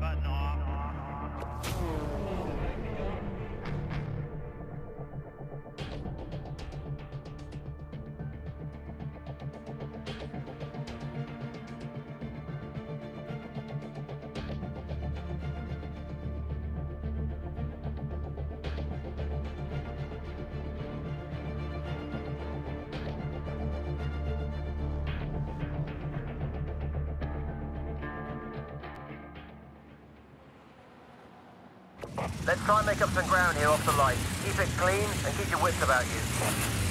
Button off. Let's try and make up some ground here off the light. Keep it clean and keep your wits about you.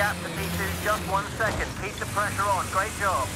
Gap to P2, just one second. Keep the pressure on. Great job.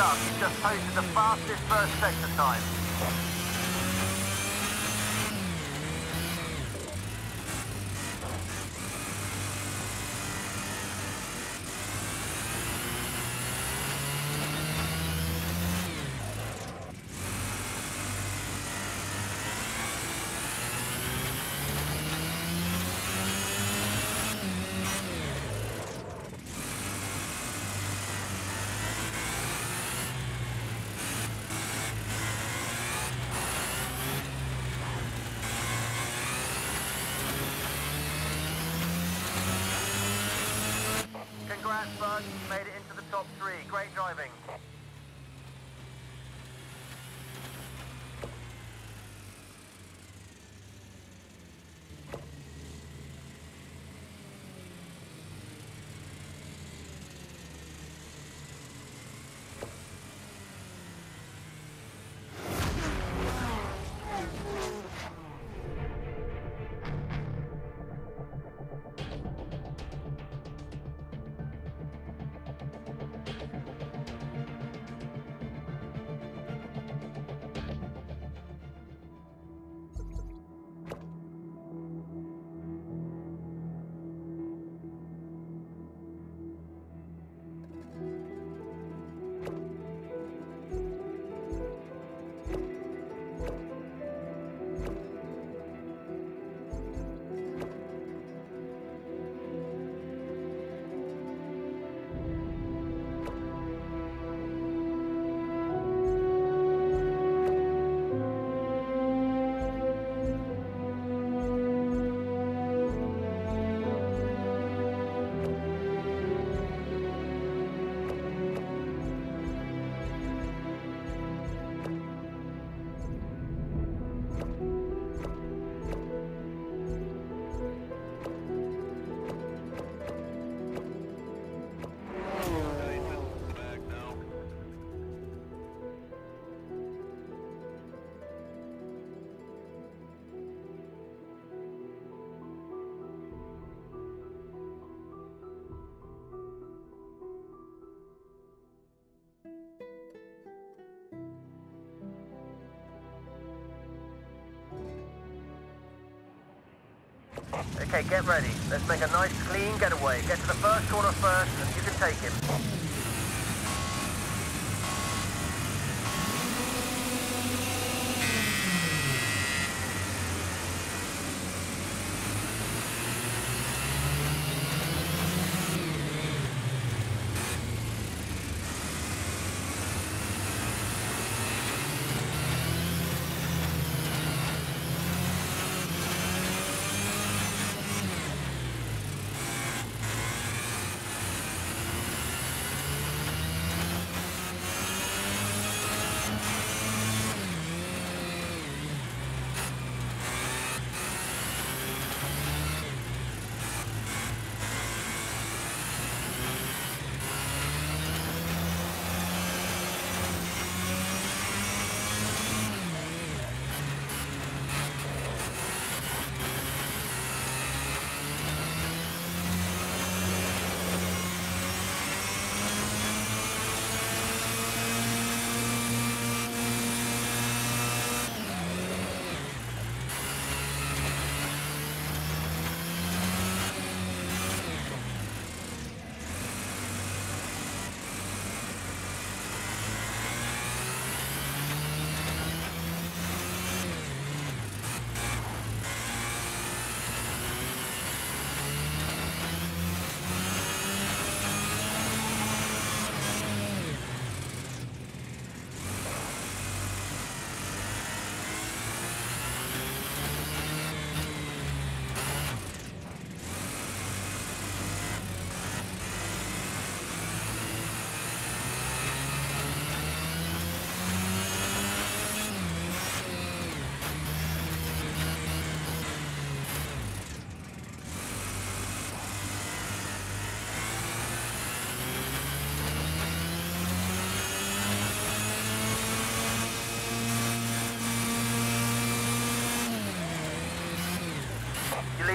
Up, you've just posted the fastest first sector time. Okay, get ready. Let's make a nice clean getaway. Get to the first corner first, and you can take him.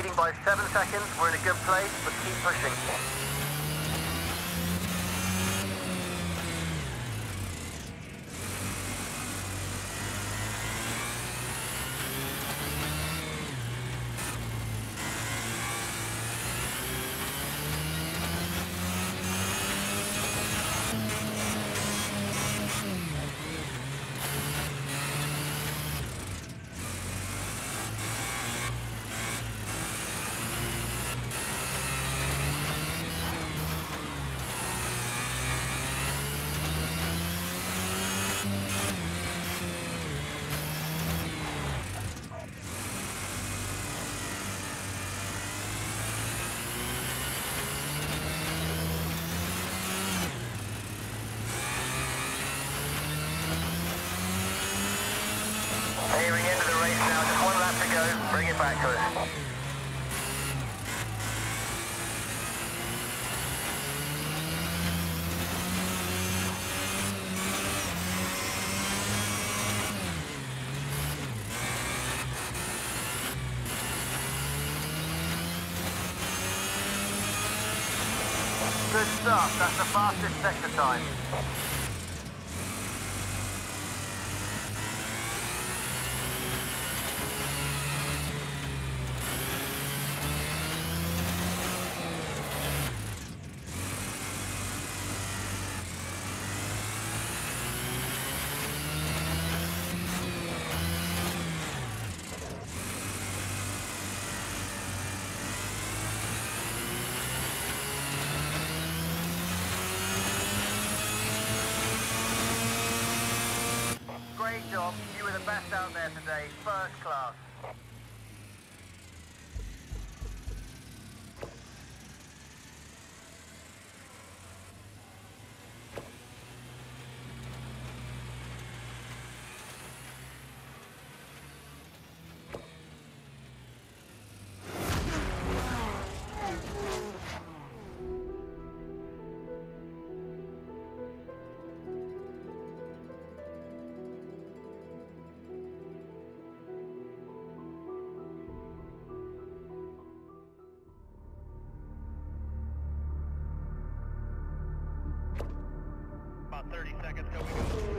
Leading by seven seconds. We're in a good place, but keep pushing. Good stuff. That's the fastest sector time. About 30 seconds till we go.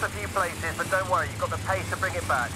Lost a few places, but don't worry, you've got the pace to bring it back.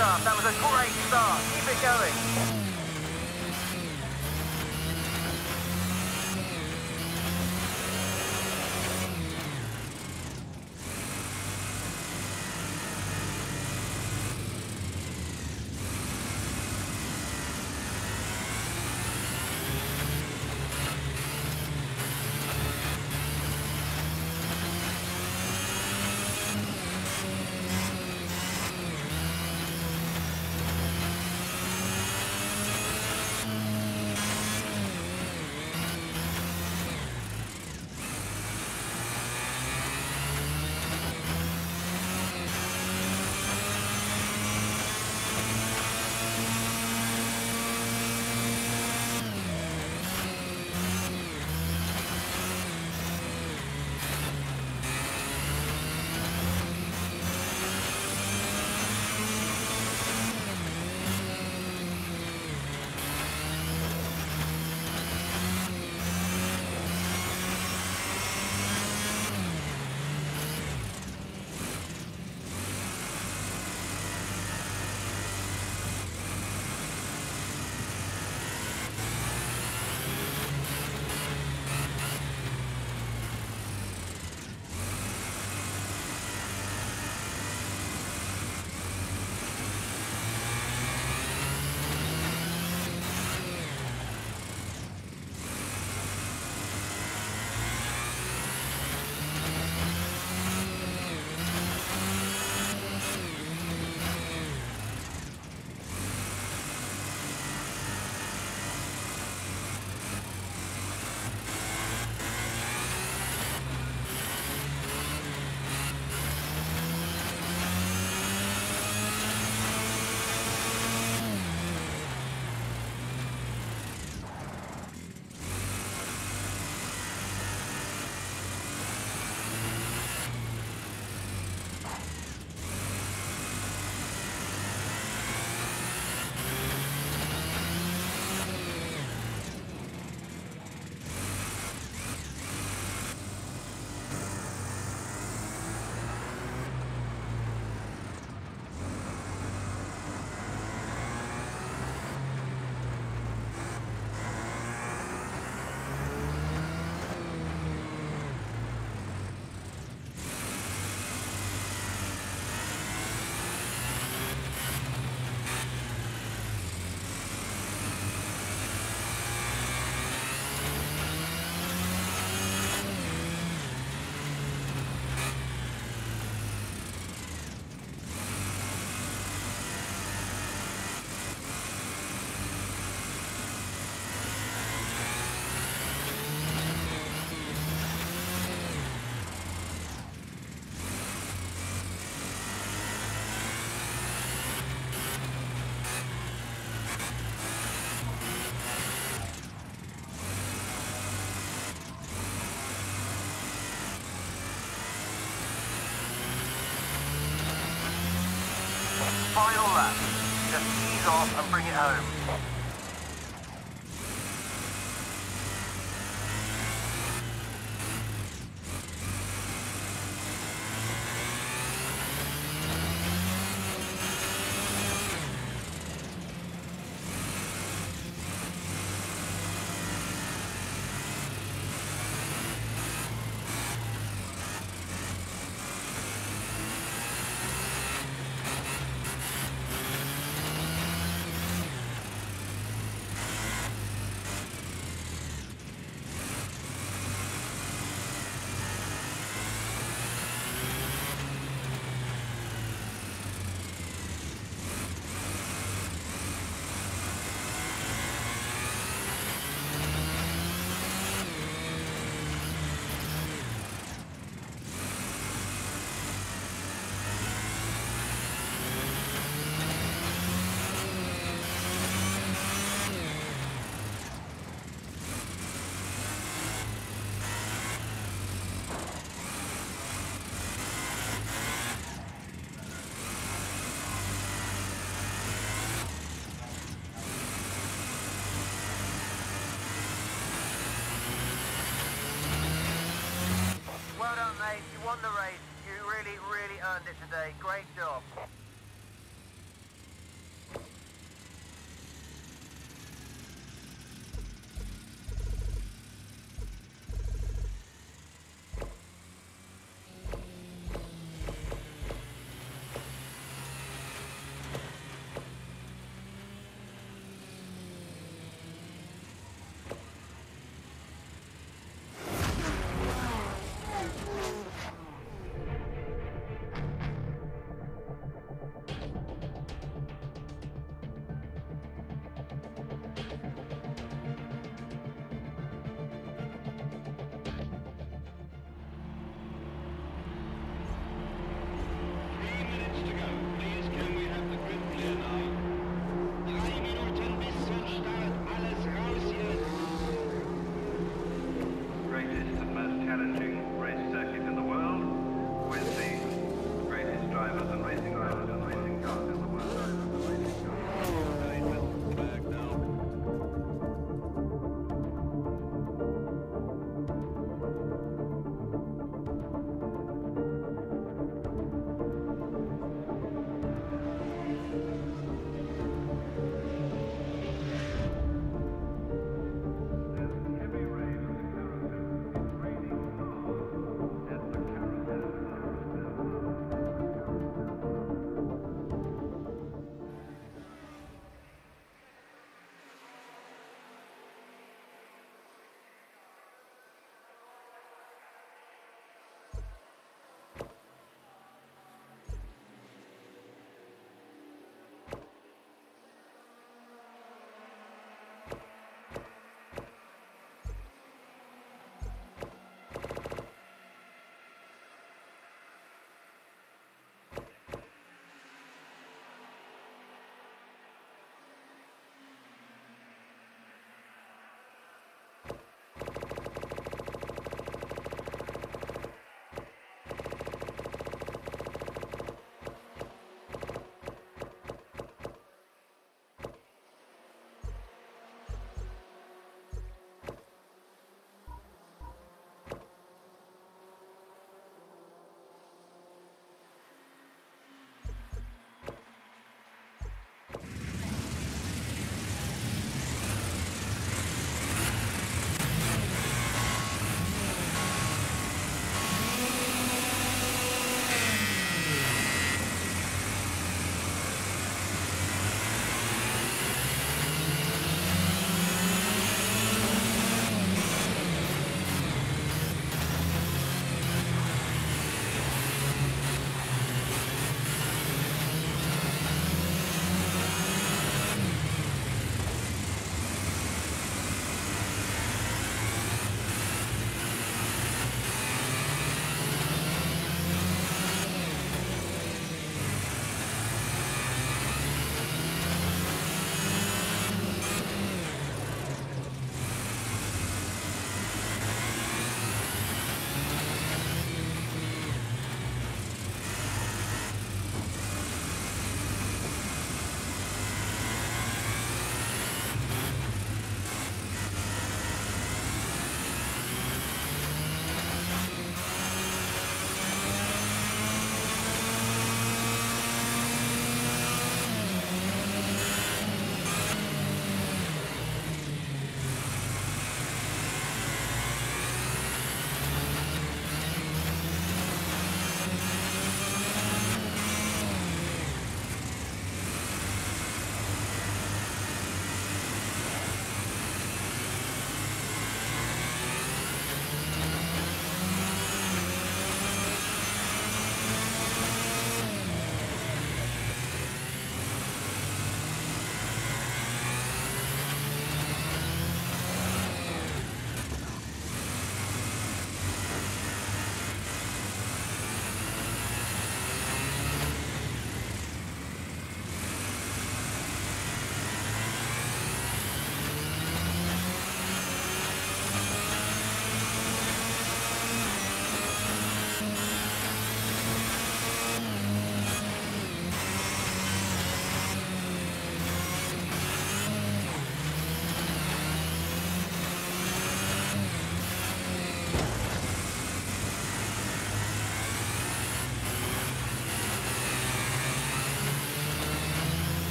That was a great start. Keep it going. Home. Well done, mate. You won the race. You really, really earned it Great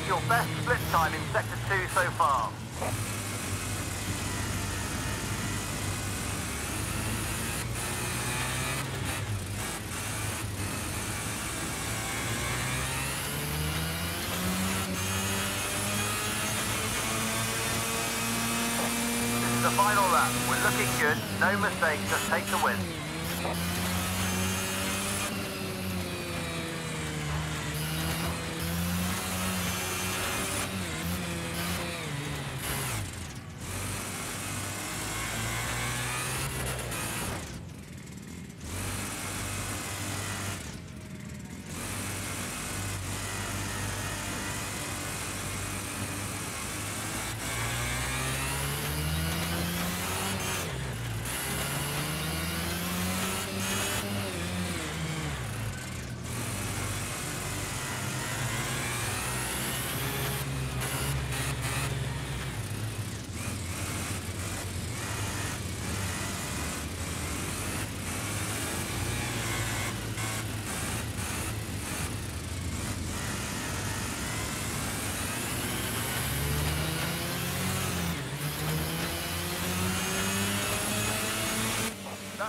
That's your best split time in Sector 2 so far. This is the final lap. We're looking good. No mistakes. Just take the win.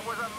Was a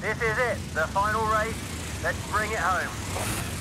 This is it, the final race. Let's bring it home.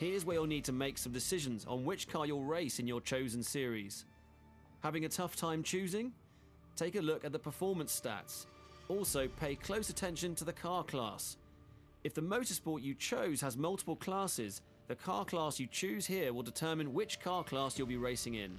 Here's where you'll need to make some decisions on which car you'll race in your chosen series. Having a tough time choosing? Take a look at the performance stats. Also, pay close attention to the car class. If the motorsport you chose has multiple classes, the car class you choose here will determine which car class you'll be racing in.